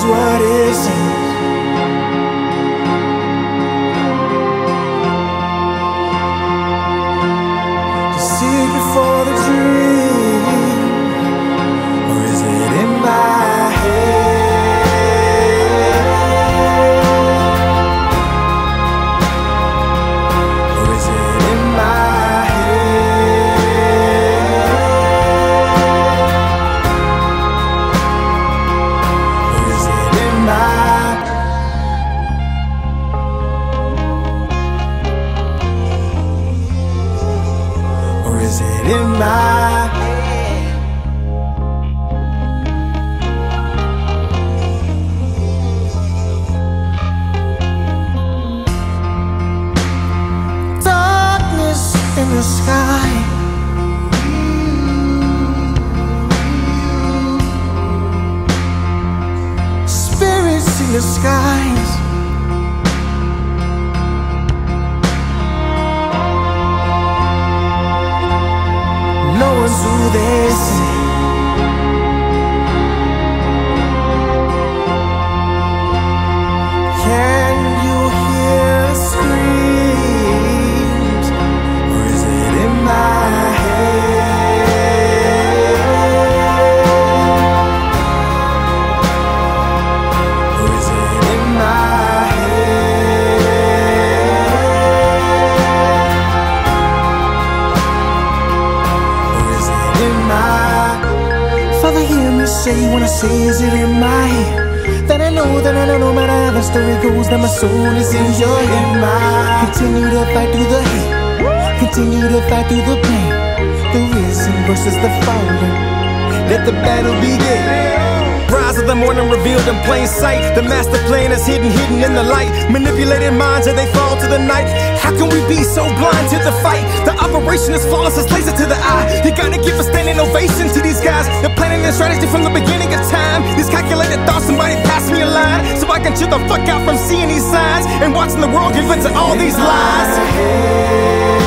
What is what it seems. The secret for the in my head? Darkness in the sky. Spirits in the skies. Say when I say, is it in my head? That I know, that I know, no matter how the story goes, that my soul is in your hand. Continue to fight through the hate, continue to fight through the pain. The risen versus the fallen. Let the battle begin. Rise of the morning revealed in plain sight. The master plan is hidden, hidden in the light. Manipulated minds and they fall to the night. How can we be so blind to the fight? The operation is flawless, it's laser to the eye. You gotta give a standing ovation to skies. They're planning and strategy from the beginning of time. These calculated thoughts, somebody pass me a line. So I can chill the fuck out from seeing these signs and watching the world give in to all these lies.